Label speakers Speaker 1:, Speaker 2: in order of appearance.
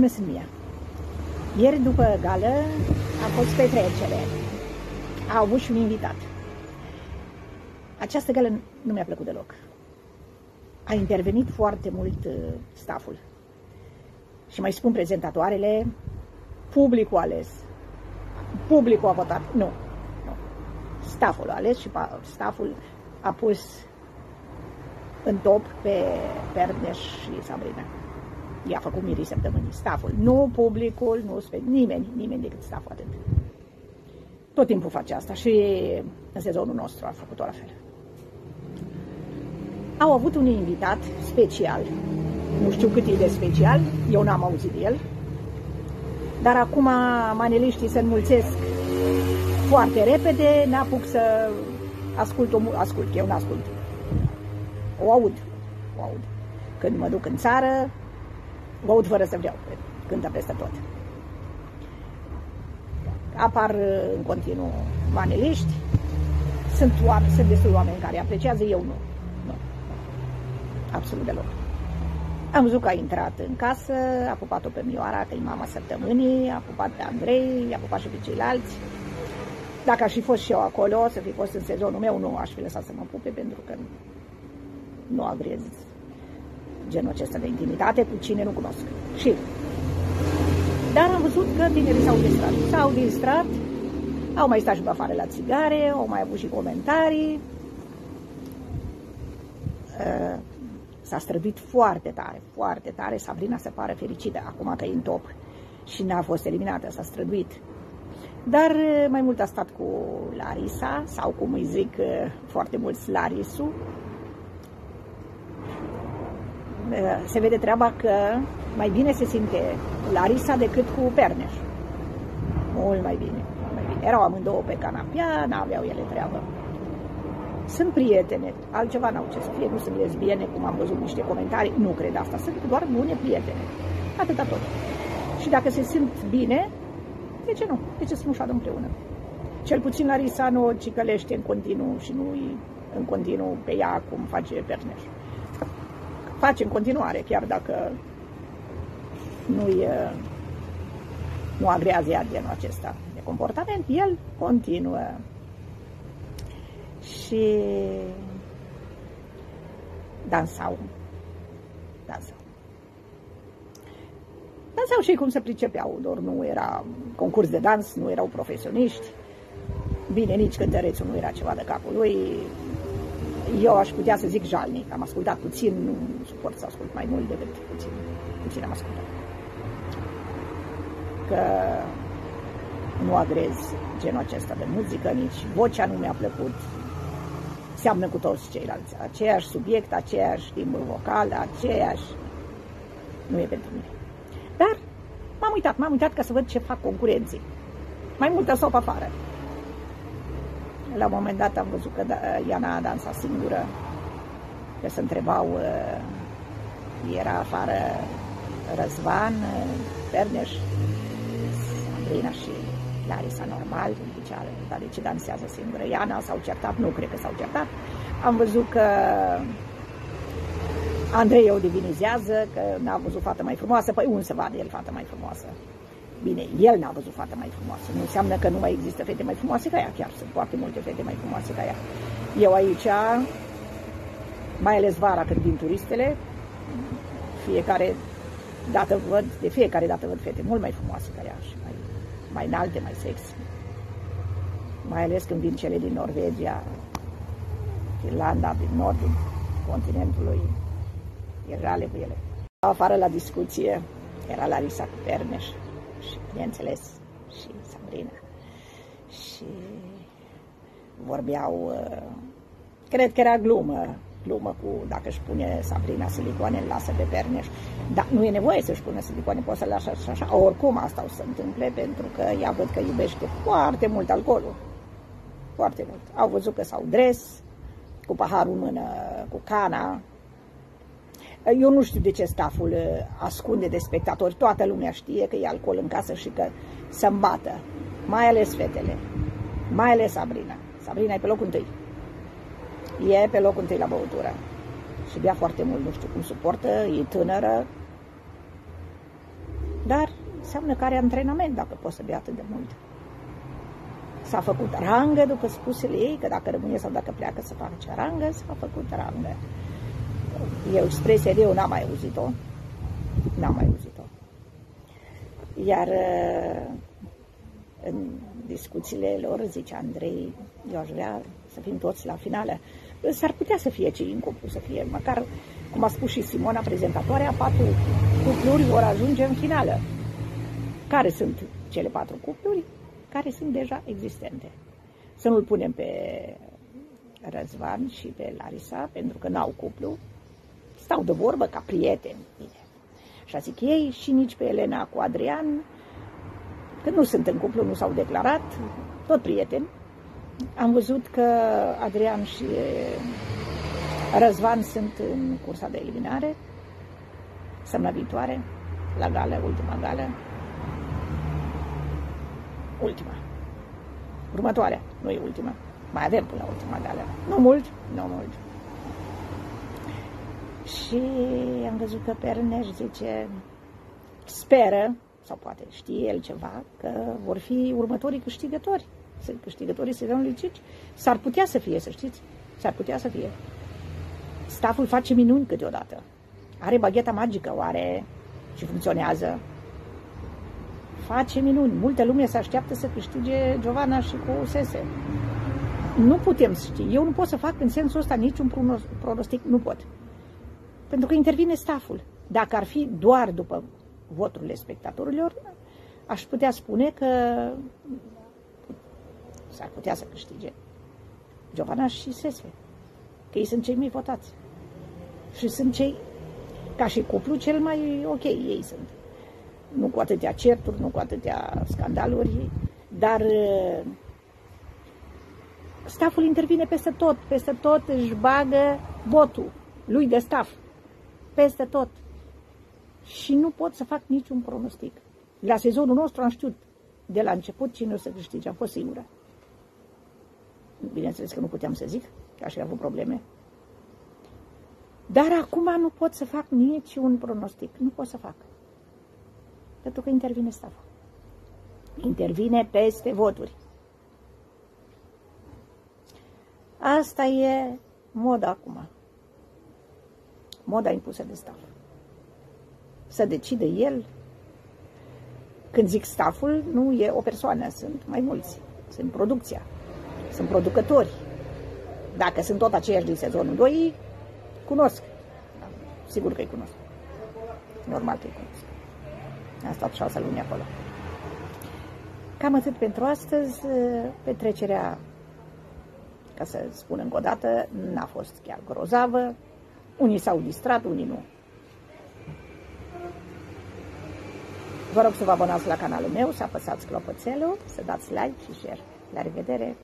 Speaker 1: Bună sunt Mia. Ieri după gală a fost petrecere. A avut și un invitat. Această gală nu mi-a plăcut deloc. A intervenit foarte mult uh, staful. Și mai spun prezentatoarele, publicul ales. Publicul a votat. Nu. nu. Staful a ales și staful a pus în top pe Perdeș și Sabrina i-a făcut mirii săptămânii, staful, nu publicul, nu spe, nimeni, nimeni decât staful atât. Tot timpul face asta și în sezonul nostru a făcut-o la fel. Au avut un invitat special, nu știu cât e de special, eu n-am auzit de el, dar acum maneliștii se înmulțesc foarte repede, n-apuc să ascult, o, ascult, eu n-ascult. O aud, o aud. Când mă duc în țară, o aud fără să vreau, cântă peste tot. Apar uh, în continuu maneliști, sunt, oameni, sunt destul oameni care apreciază, eu nu. Nu. Absolut deloc. Am văzut că a intrat în casă, a pupat-o pe Mioara, că e mama săptămânii, a pupat pe Andrei, a pupat și pe ceilalți. Dacă aș fi fost și eu acolo, să fi fost în sezonul meu, nu aș fi lăsat să mă pupe, pentru că nu agrez genul acesta de intimitate cu cine nu cunosc. Și dar am văzut că tinerii s-au distrat. S-au distrat, au mai stat și pe afară la țigare, au mai avut și comentarii. Uh, s-a străduit foarte tare, foarte tare. Sabrina se pare fericită acum că e în top și n-a fost eliminată, s-a străduit. Dar uh, mai mult a stat cu Larisa, sau cum îi zic uh, foarte mulți Larisu, Eh, se vede treaba că mai bine se simte Larisa decât cu Perneș. Mult mai bine, mult mai bine. Erau amândouă pe canapea, n-aveau ele treabă. Sunt prietene, altceva n-au ce să fie, nu sunt lesbiene, cum am văzut niște comentarii, nu cred asta, sunt doar bune prietene. Atâta tot. Și dacă se simt bine, de ce nu? De ce să nu șadă împreună? Cel puțin Larisa nu o cicălește în continuu și nu în continuu pe ea cum face Perneș face în continuare, chiar dacă nu, e, nu agrează ea genul acesta de comportament, el continuă. Și dansau. Dansau. Dansau și cum se pricepeau, doar nu era concurs de dans, nu erau profesioniști. Bine, nici cântărețul nu era ceva de capul lui, eu aș putea să zic jalnic. Am ascultat puțin, nu suport să ascult mai mult decât puțin. Puțin am ascultat. Că nu agrez genul acesta de muzică, nici vocea nu mi-a plăcut. Seamnă cu toți ceilalți. Aceeași subiect, aceeași timbru vocal, aceeași... Nu e pentru mine. Dar m-am uitat, m-am uitat ca să văd ce fac concurenții. Mai multă sau pe afară. La un moment dat am văzut că da, Iana a dansat singură, că se întrebau, uh, era afară Răzvan, uh, Perneș, Sandrina și Larisa normal, zicea, dar de ce dansează singură? Iana s-au certat, nu cred că s-au certat. Am văzut că Andrei o divinizează, că n-a văzut fată mai frumoasă, păi unde să vadă el fată mai frumoasă? Bine, el n-a văzut fată mai frumoasă. Nu înseamnă că nu mai există fete mai frumoase ca ea, chiar sunt foarte multe fete mai frumoase ca ea. Eu aici, mai ales vara când vin turistele, fiecare dată văd, de fiecare dată văd fete mult mai frumoase ca ea și mai, mai înalte, mai sexy. Mai ales când vin cele din Norvegia, Finlanda, din nordul continentului, e reale cu ele. Afară la discuție era Larisa Perneș, și, bineînțeles, și Sabrina. Și vorbeau, uh, cred că era glumă, glumă cu dacă își pune Sabrina silicoane, îl lasă pe Perneș. Dar nu e nevoie să-și pună silicoane, poți să-l lași așa, așa. Oricum asta o să se întâmple, pentru că ea văd că iubește foarte mult alcoolul. Foarte mult. Au văzut că s-au dres, cu paharul în mână, cu cana, eu nu știu de ce staful uh, ascunde de spectatori. Toată lumea știe că e alcool în casă și că se îmbată. Mai ales fetele. Mai ales Sabrina. Sabrina e pe locul întâi. E pe locul întâi la băutură. Și bea foarte mult, nu știu cum suportă, e tânără. dar înseamnă că are antrenament dacă poți să bea atât de mult. S-a făcut rangă după spusele ei, că dacă rămâne sau dacă pleacă să facă ce rangă, s-a făcut rangă. E o expresie de eu n-am mai auzit-o. N-am mai auzit-o. Iar în discuțiile lor, zice Andrei, eu aș vrea să fim toți la finală. S-ar putea să fie cei în cuplu, să fie măcar, cum a spus și Simona, prezentatoarea, patru cupluri vor ajunge în finală. Care sunt cele patru cupluri? Care sunt deja existente. Să nu-l punem pe Răzvan și pe Larisa, pentru că n-au cuplu. Stau de vorbă ca prieteni. Bine. Așa zic ei și nici pe Elena cu Adrian, că nu sunt în cuplu, nu s-au declarat, tot prieteni. Am văzut că Adrian și Răzvan sunt în cursa de eliminare, săptămâna viitoare, la gală, ultima gală. Ultima. Următoarea, nu e ultima. Mai avem până la ultima gală. Nu mult, nu mult. Și am văzut că Perner zice, speră, sau poate știe el ceva, că vor fi următorii câștigători. Sunt câștigătorii sezonului 5. S-ar putea să fie, să știți. S-ar putea să fie. Staful face minuni câteodată. Are bagheta magică, oare și funcționează. Face minuni. Multă lume se așteaptă să câștige Giovanna și cu Sese. Nu putem ști. Eu nu pot să fac în sensul ăsta niciun pronostic. Nu pot. Pentru că intervine staful. Dacă ar fi doar după voturile spectatorilor, aș putea spune că s-ar putea să câștige Giovanna și Sese, că ei sunt cei mai votați. Și sunt cei, ca și cuplu, cel mai ok, ei sunt. Nu cu atâtea certuri, nu cu atâtea scandaluri, dar uh, staful intervine peste tot, peste tot își bagă votul lui de staff, peste tot și nu pot să fac niciun pronostic. La sezonul nostru am știut de la început cine o să câștige, am fost sigură. Bineînțeles că nu puteam să zic, că aș fi avut probleme. Dar acum nu pot să fac niciun pronostic, nu pot să fac. Pentru că intervine staful. Intervine peste voturi. Asta e moda acum. Moda impusă de staf să decide el. Când zic staful, nu e o persoană, sunt mai mulți. Sunt producția, sunt producători. Dacă sunt tot aceiași din sezonul 2, cunosc. Da, sigur că îi cunosc. Normal că îi cunosc. Am stat șase luni acolo. Cam atât pentru astăzi. Petrecerea, ca să spun încă o dată, n-a fost chiar grozavă. Unii s-au distrat, unii nu. Vă rog să vă abonați la canalul meu, să apăsați clopoțelul, să dați like și share. La revedere!